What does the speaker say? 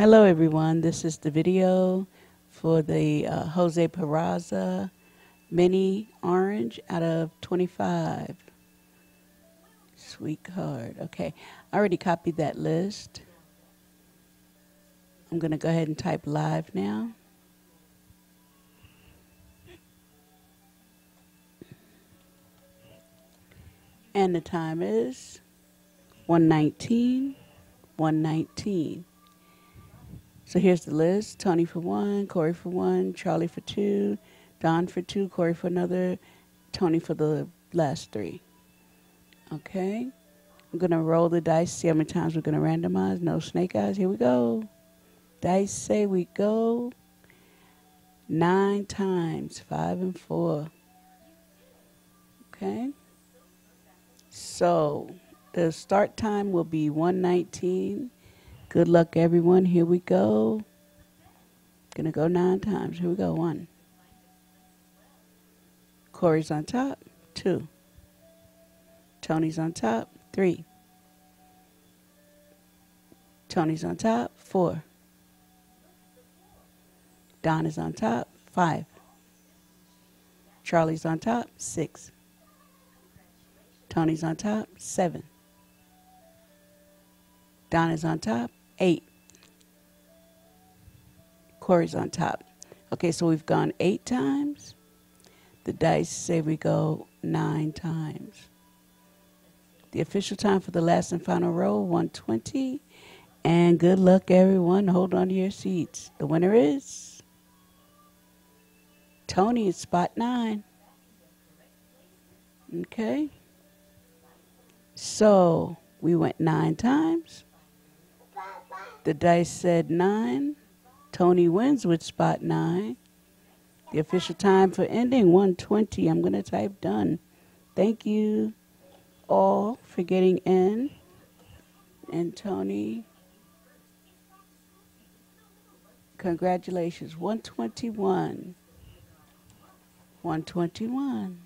Hello everyone, this is the video for the uh, Jose Peraza Mini Orange out of 25. Sweet card. Okay, I already copied that list. I'm going to go ahead and type live now. And the time is 119, 119. So here's the list. Tony for one, Corey for one, Charlie for two, Don for two, Corey for another, Tony for the last three. Okay. I'm going to roll the dice, see how many times we're going to randomize. No snake eyes. Here we go. Dice say we go nine times, five and four. Okay. So the start time will be 119 Good luck, everyone. Here we go. Gonna go nine times. Here we go. One. Corey's on top. Two. Tony's on top. Three. Tony's on top. Four. Don is on top. Five. Charlie's on top. Six. Tony's on top. Seven. Don is on top eight. Corey's on top. Okay, so we've gone eight times. The dice say we go nine times. The official time for the last and final roll, 120. And good luck, everyone. Hold on to your seats. The winner is Tony at spot nine. Okay. So we went nine times. The dice said nine. Tony wins with spot nine. The official time for ending 120. I'm going to type done. Thank you all for getting in. And Tony, congratulations. 121. 121.